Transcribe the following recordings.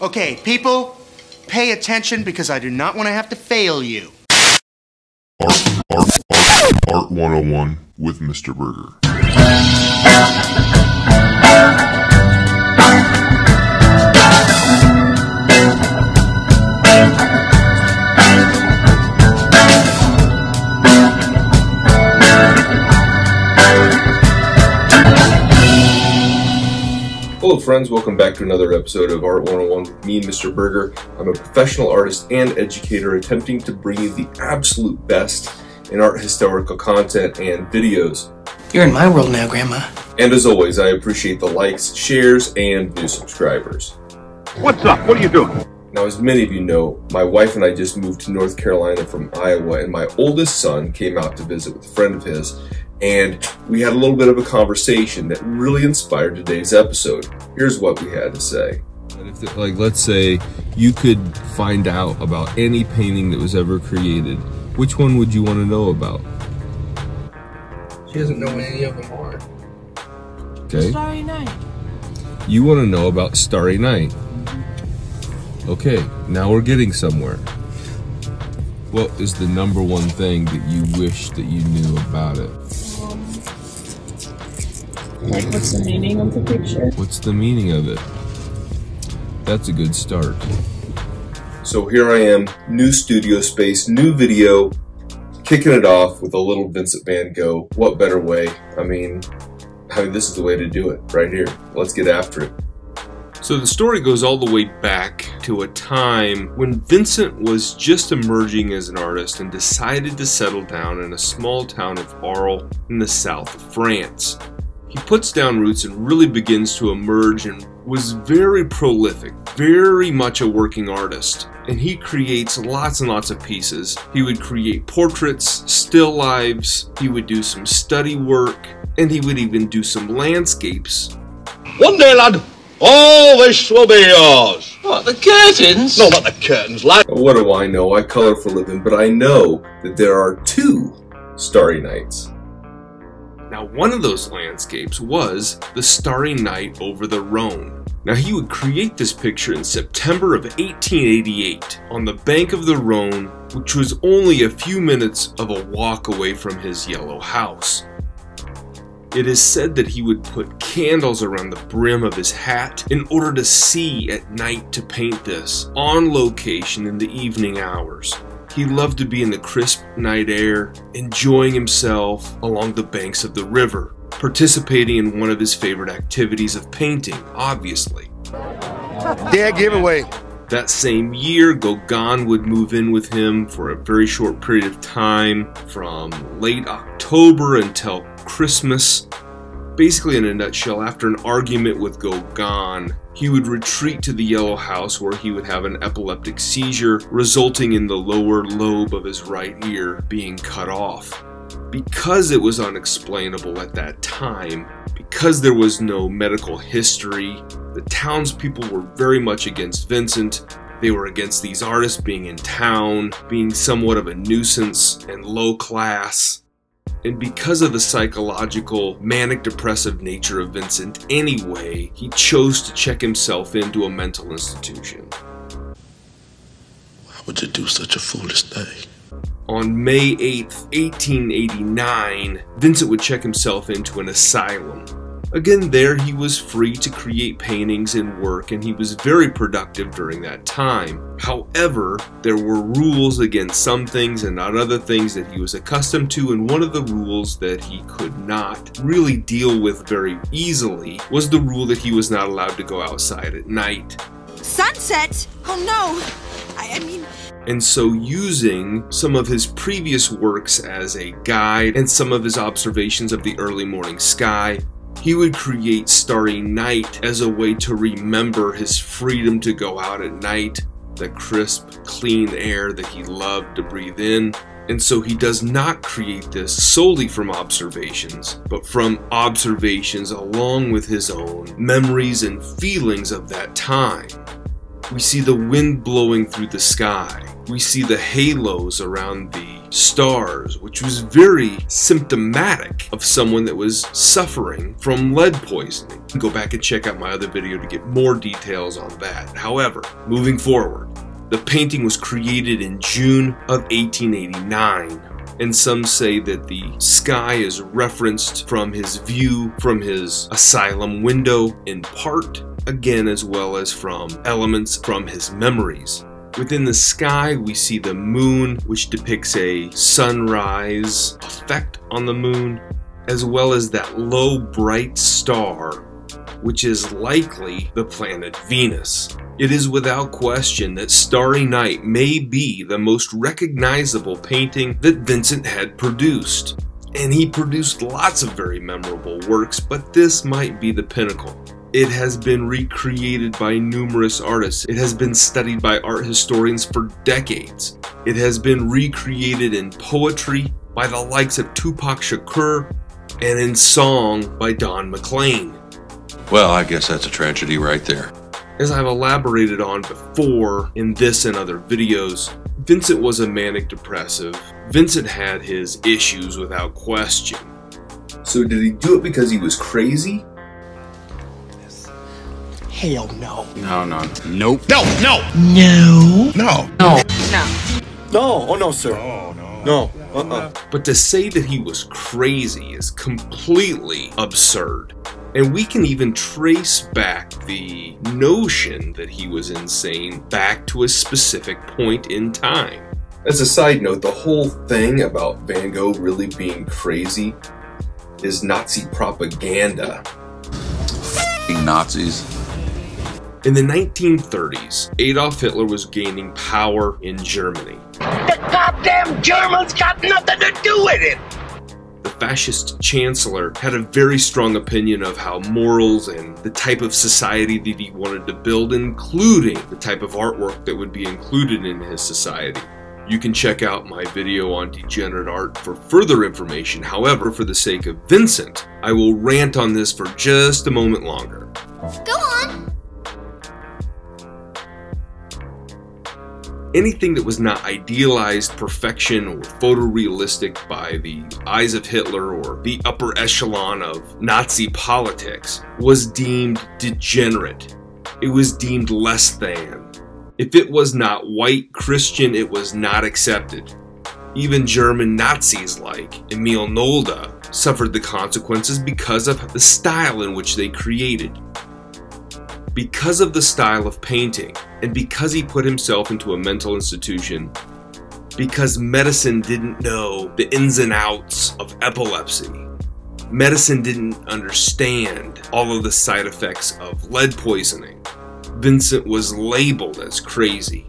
Okay, people, pay attention because I do not want to have to fail you. Art, art, art, art 101 with Mr. Burgher. Hello, friends. Welcome back to another episode of Art 101 with me, Mr. Burgher. I'm a professional artist and educator attempting to bring you the absolute best in art historical content and videos. You're in my world now, Grandma. And as always, I appreciate the likes, shares, and new subscribers. What's up? What are you doing? Now, as many of you know, my wife and I just moved to North Carolina from Iowa, and my oldest son came out to visit with a friend of his, and we had a little bit of a conversation that really inspired today's episode. Here's what we had to say. If, like, let's say you could find out about any painting that was ever created, which one would you want to know about? She doesn't know any of them are. Okay. Starry Night. You want to know about Starry Night. Okay, now we're getting somewhere. What is the number one thing that you wish that you knew about it? Like, what's the meaning of the picture? What's the meaning of it? That's a good start. So here I am, new studio space, new video, kicking it off with a little Vincent Van Gogh. What better way? I mean, I mean, this is the way to do it, right here. Let's get after it. So the story goes all the way back to a time when Vincent was just emerging as an artist and decided to settle down in a small town of Arles in the south of France. He puts down roots and really begins to emerge and was very prolific, very much a working artist. And he creates lots and lots of pieces. He would create portraits, still lives, he would do some study work, and he would even do some landscapes. One day, lad, all this will be yours. What, the curtains? No, not the curtains, lad. What do I know? I color for a living, but I know that there are two Starry Nights. Now, one of those landscapes was the Starry Night over the Rhone. Now, he would create this picture in September of 1888 on the bank of the Rhone, which was only a few minutes of a walk away from his yellow house. It is said that he would put candles around the brim of his hat in order to see at night to paint this on location in the evening hours. He loved to be in the crisp night air, enjoying himself along the banks of the river, participating in one of his favorite activities of painting, obviously. Dead giveaway. That same year, Gauguin would move in with him for a very short period of time, from late October until Christmas. Basically, in a nutshell, after an argument with Gauguin, he would retreat to the Yellow House where he would have an epileptic seizure, resulting in the lower lobe of his right ear being cut off. Because it was unexplainable at that time, because there was no medical history, the townspeople were very much against Vincent. They were against these artists being in town, being somewhat of a nuisance and low class. And because of the psychological, manic depressive nature of Vincent anyway, he chose to check himself into a mental institution. Why would you do such a foolish thing? On May 8th, 1889, Vincent would check himself into an asylum. Again, there he was free to create paintings and work, and he was very productive during that time. However, there were rules against some things and not other things that he was accustomed to, and one of the rules that he could not really deal with very easily was the rule that he was not allowed to go outside at night. Sunset? Oh no! I, I mean, And so, using some of his previous works as a guide and some of his observations of the early morning sky, he would create Starry Night as a way to remember his freedom to go out at night, the crisp, clean air that he loved to breathe in. And so he does not create this solely from observations, but from observations along with his own memories and feelings of that time. We see the wind blowing through the sky. We see the halos around the stars, which was very symptomatic of someone that was suffering from lead poisoning. Go back and check out my other video to get more details on that. However, moving forward, the painting was created in June of 1889 and some say that the sky is referenced from his view from his asylum window in part, again as well as from elements from his memories. Within the sky, we see the moon, which depicts a sunrise effect on the moon, as well as that low bright star, which is likely the planet Venus. It is without question that Starry Night may be the most recognizable painting that Vincent had produced. And he produced lots of very memorable works, but this might be the pinnacle. It has been recreated by numerous artists. It has been studied by art historians for decades. It has been recreated in poetry by the likes of Tupac Shakur and in song by Don McLean. Well, I guess that's a tragedy right there. As I've elaborated on before in this and other videos, Vincent was a manic depressive. Vincent had his issues without question. So did he do it because he was crazy? Hell no. No, no. Nope. No, no. No. No. No. No, oh no, sir. Oh, no. No, uh-uh. But to say that he was crazy is completely absurd. And we can even trace back the notion that he was insane back to a specific point in time. As a side note, the whole thing about Van Gogh really being crazy is Nazi propaganda. Nazis. In the 1930s, Adolf Hitler was gaining power in Germany. The goddamn Germans got nothing to do with it! The fascist chancellor had a very strong opinion of how morals and the type of society that he wanted to build, including the type of artwork that would be included in his society. You can check out my video on degenerate art for further information. However, for the sake of Vincent, I will rant on this for just a moment longer. Go on. Anything that was not idealized perfection or photorealistic by the eyes of Hitler or the upper echelon of Nazi politics was deemed degenerate. It was deemed less than. If it was not white Christian, it was not accepted. Even German Nazis like Emil Nolde suffered the consequences because of the style in which they created because of the style of painting, and because he put himself into a mental institution, because medicine didn't know the ins and outs of epilepsy. Medicine didn't understand all of the side effects of lead poisoning. Vincent was labeled as crazy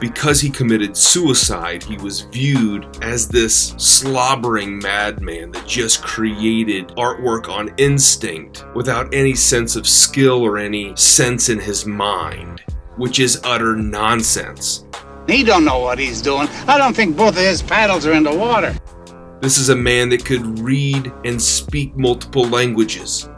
because he committed suicide, he was viewed as this slobbering madman that just created artwork on instinct without any sense of skill or any sense in his mind, which is utter nonsense. He don't know what he's doing. I don't think both of his paddles are in the water. This is a man that could read and speak multiple languages.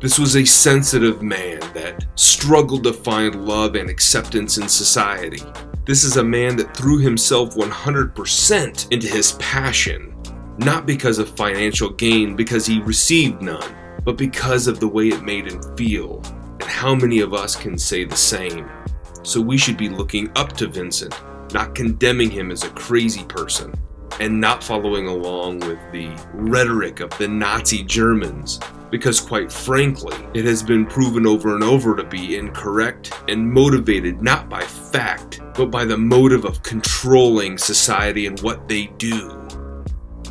This was a sensitive man that struggled to find love and acceptance in society. This is a man that threw himself 100% into his passion, not because of financial gain, because he received none, but because of the way it made him feel. And how many of us can say the same? So we should be looking up to Vincent, not condemning him as a crazy person, and not following along with the rhetoric of the Nazi Germans because quite frankly, it has been proven over and over to be incorrect and motivated not by fact, but by the motive of controlling society and what they do.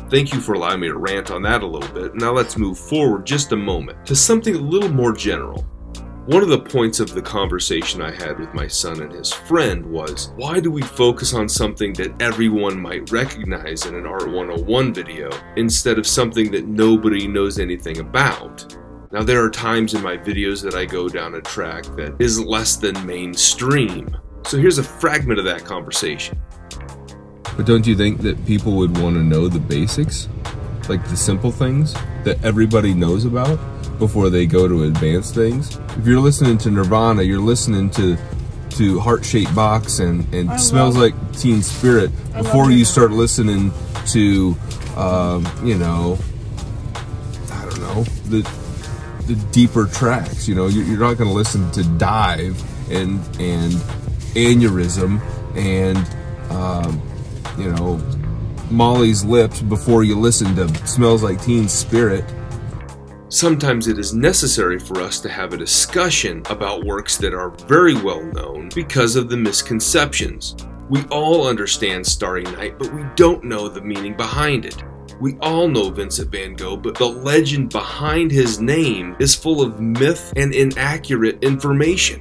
Thank you for allowing me to rant on that a little bit. Now let's move forward just a moment to something a little more general. One of the points of the conversation I had with my son and his friend was why do we focus on something that everyone might recognize in an Art 101 video instead of something that nobody knows anything about? Now, there are times in my videos that I go down a track that is less than mainstream. So here's a fragment of that conversation. But don't you think that people would want to know the basics? Like the simple things that everybody knows about? Before they go to advanced things. If you're listening to Nirvana, you're listening to to Heart Shaped Box and, and Smells Like Teen Spirit before you start listening to, um, you know, I don't know, the the deeper tracks. You know, you're, you're not going to listen to Dive and and Aneurysm and um, you know Molly's Lips before you listen to Smells Like Teen Spirit. Sometimes it is necessary for us to have a discussion about works that are very well known because of the misconceptions. We all understand Starry Night, but we don't know the meaning behind it. We all know Vincent van Gogh, but the legend behind his name is full of myth and inaccurate information.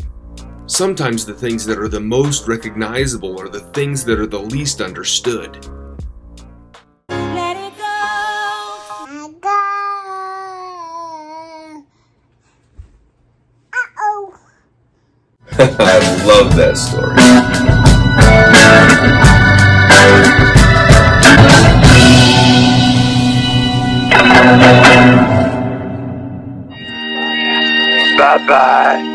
Sometimes the things that are the most recognizable are the things that are the least understood. I love that story. Bye bye.